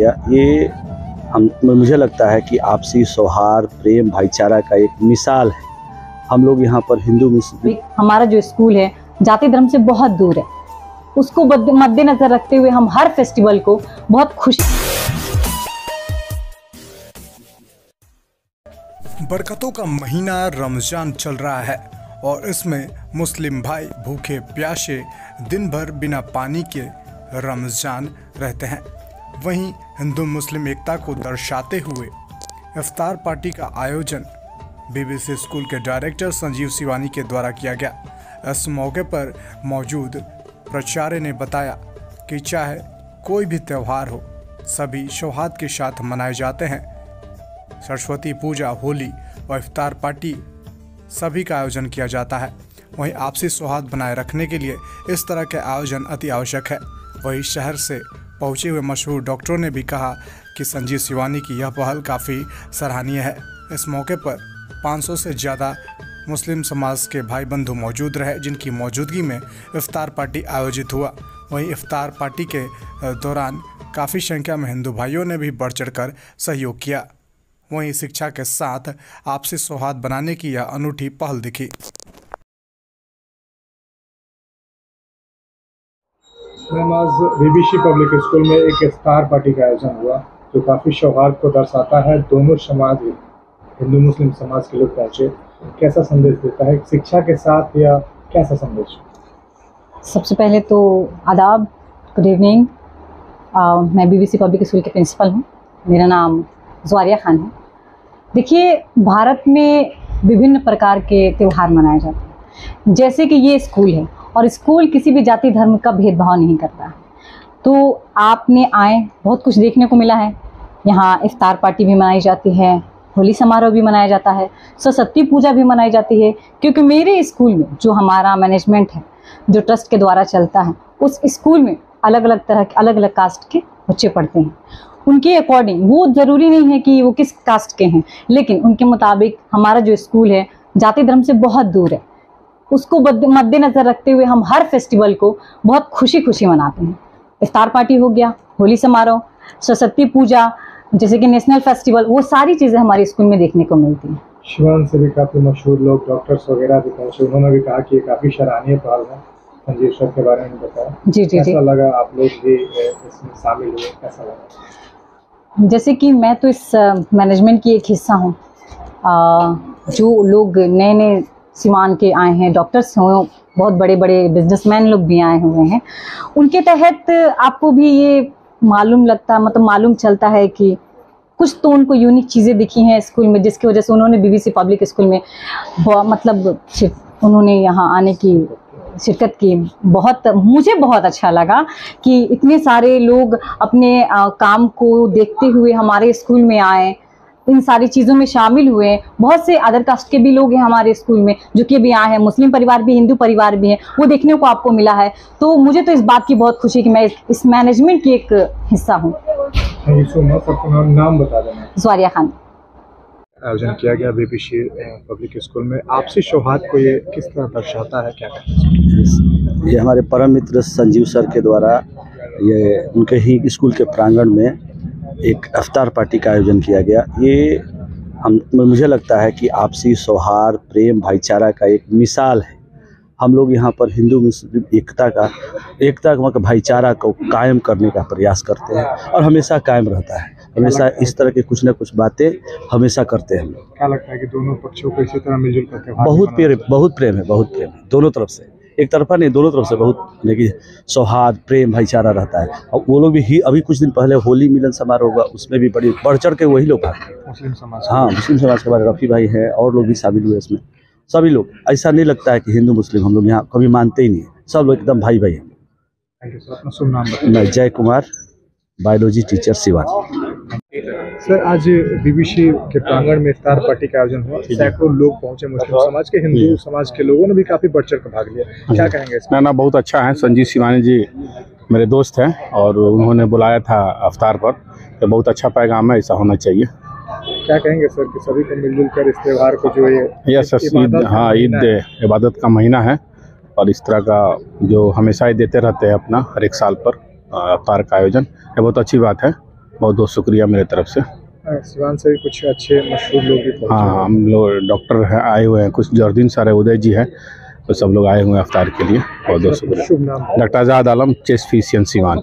गया। ये हम मुझे लगता है कि आपसी सौहार्द प्रेम भाईचारा का एक मिसाल है। हम लोग यहाँ पर हिंदू मुस्लिम हमारा जो स्कूल है जाति धर्म से बहुत दूर है। उसको मद्देनजर रखते हुए हम हर फेस्टिवल को बहुत खुशी बरकतों का महीना रमज़ान चल रहा है और इसमें मुस्लिम भाई भूखे प्यासे दिन भर बिना पानी के रमज़ान रहते हैं। वहीं हिंदू मुस्लिम एकता को दर्शाते हुए इफ्तार पार्टी का आयोजन बीबीसी स्कूल के डायरेक्टर संजीव सिवानी के द्वारा किया गया। इस मौके पर मौजूद प्राचार्य ने बताया कि चाहे कोई भी त्यौहार हो, सभी सौहार्द के साथ मनाए जाते हैं। सरस्वती पूजा, होली और इफ्तार पार्टी सभी का आयोजन किया जाता है। वहीं आपसी सौहार्द बनाए रखने के लिए इस तरह के आयोजन अति आवश्यक है। वहीं शहर से पहुँचे हुए मशहूर डॉक्टरों ने भी कहा कि संजीव सिवानी की यह पहल काफ़ी सराहनीय है। इस मौके पर 500 से ज़्यादा मुस्लिम समाज के भाई बंधु मौजूद रहे, जिनकी मौजूदगी में इफ्तार पार्टी आयोजित हुआ। वहीं इफ्तार पार्टी के दौरान काफ़ी संख्या में हिंदू भाइयों ने भी बढ़ चढ़कर सहयोग किया। वहीं शिक्षा के साथ आपसी सौहार्द बनाने की यह अनूठी पहल दिखी। मैम आज बीबीसी पब्लिक स्कूल में एक इफ्तार पार्टी का आयोजन हुआ, जो काफ़ी सौहार्द को दर्शाता है। दोनों समाज, हिंदू मुस्लिम समाज के लोग पहुँचे। कैसा संदेश देता है? शिक्षा के साथ या कैसा संदेश? सबसे पहले तो आदाब गुड इवनिंग मैं बीबीसी पब्लिक स्कूल के प्रिंसिपल हूँ। मेरा नाम जवारिया खान है। देखिए, भारत में विभिन्न प्रकार के त्यौहार मनाए जाते हैं। जैसे कि ये स्कूल है और स्कूल किसी भी जाति धर्म का भेदभाव नहीं करता। है तो आपने आए, बहुत कुछ देखने को मिला है। यहाँ इफ्तार पार्टी भी मनाई जाती है, होली समारोह भी मनाया जाता है, सरस्वती पूजा भी मनाई जाती है, क्योंकि मेरे स्कूल में जो हमारा मैनेजमेंट है, जो ट्रस्ट के द्वारा चलता है, उस स्कूल में अलग अलग तरह के अलग अलग कास्ट के बच्चे पढ़ते हैं। उनके अकॉर्डिंग वो ज़रूरी नहीं है कि वो किस कास्ट के हैं, लेकिन उनके मुताबिक हमारा जो स्कूल है, जाति धर्म से बहुत दूर है। उसको मद्देनजर रखते हुए हम हर फेस्टिवल को बहुत खुशी खुशी मनाते हैं। इफ्तार पार्टी हो गया होली समारोह सरस्वती पूजा जैसे कि नेशनल फेस्टिवल वो सारी चीज़ें हमारे स्कूल में देखने को मिलती हैं। शिवान से भी काफ़ी मशहूर लोग डॉक्टर्स वगैरह भी पहुँचे उन्होंने भी कहा कि ये काफ़ी सराहनीय पहल है। संजीव सर के बारे में बताया जी जी जी। कैसा लगा आप लोग भी इसमें शामिल हुए? कैसा लगा? जैसे कि मैं तो इस मैनेजमेंट की एक हिस्सा हूँ। जो लोग नए नए सिवान के आए हैं डॉक्टर्स हों बहुत बड़े बड़े बिजनेसमैन लोग भी आए हुए हैं। उनके तहत आपको भी ये मालूम लगता मतलब मालूम चलता है कि कुछ तो उनको यूनिक चीज़ें दिखी हैं स्कूल में जिसकी वजह से उन्होंने बीबीसी पब्लिक स्कूल में मतलब उन्होंने यहाँ आने की शिरकत की। बहुत मुझे बहुत अच्छा लगा कि इतने सारे लोग अपने अ, काम को देखते हुए हमारे स्कूल में आए। इन सारी चीज़ों में शामिल हुए हैं। बहुत से अदर कास्ट के भी लोग हैं हमारे स्कूल में जो कि अभी आए हैं। मुस्लिम परिवार भी हिंदू परिवार भी हैं। वो देखने को आपको मिला है। तो मुझे तो इस बात की बहुत खुशी कि मैं इस, मैनेजमेंट की एक हिस्सा हूँ। नाम, बता देना जवारिया खान। आयोजन किया गया बीबीसी पब्लिक स्कूल में। आपसी सौहार्द को ये किस तरह दर्शाता है क्या कहना ये हमारे परम मित्र संजीव सर के द्वारा ये उनके ही स्कूल के प्रांगण में एक अफ्तार पार्टी का आयोजन किया गया। ये हम मुझे लगता है कि आपसी सौहार्द प्रेम भाईचारा का एक मिसाल है। हम लोग यहाँ पर हिंदू मुस्लिम एकता का एकता का मतलब भाईचारा को कायम करने का प्रयास करते हैं और हमेशा कायम रहता है। हमेशा इस तरह की कुछ ना कुछ बातें हमेशा करते हैं हम लोग। क्या लगता है कि दोनों पक्षों को इसी तरह मिलजुल कर त्योहार बहुत प्रेम बहुत प्रेम है बहुत प्रेम है दोनों तरफ़ से। एक तरफा नहीं दोनों तरफ़ से बहुत लेकिन सौहार्द प्रेम भाईचारा रहता है। और वो लोग भी ही अभी कुछ दिन पहले होली मिलन समारोह हुआ उसमें भी बड़ी बढ़ चढ़ के वही लोग मुस्लिम समाज। हाँ मुस्लिम समाज के बारे रफ़ी भाई हैं और लोग भी शामिल हुए इसमें। सभी लोग ऐसा नहीं लगता है कि हिंदू मुस्लिम हम लोग यहाँ कभी मानते ही नहीं है। सब लोग एकदम भाई भाई हैं। थैंक यू सर अपना शुभ नाम मैं Jay Kumar biology teacher Siwan. Sir आज बीबीसी के प्रांगण में इफ्तार पार्टी का आयोजन हुआ। सैकड़ों लोग पहुँचे मुस्लिम समाज के हिंदू समाज के लोगों ने भी काफ़ी बढ़ चढ़ कर भाग लिया। क्या कहेंगे ना ना बहुत अच्छा है। संजीव शिवानी जी मेरे दोस्त हैं और उन्होंने बुलाया था अवतार पर तो बहुत अच्छा पैगाम है ऐसा होना चाहिए। क्या कहेंगे सर कि सभी को मिलजुल कर इस त्योहार को जो ये यस ईद हाँ ईद इबादत का महीना है और इस तरह का जो हमेशा ही देते रहते हैं अपना हर एक साल पर अ, अवतार का आयोजन ये बहुत अच्छी बात है। बहुत बहुत शुक्रिया मेरे तरफ़ से। सिवान से भी कुछ अच्छे मशहूर लोग भी हाँ हम लोग डॉक्टर हैं आए हुए हैं कुछ जर्दीन सारे उदय जी हैं तो सब लोग आए हुए हैं अफ्तार के लिए। बहुत बहुत शुक्रिया। Doctor Azad Alam chest physician Siwan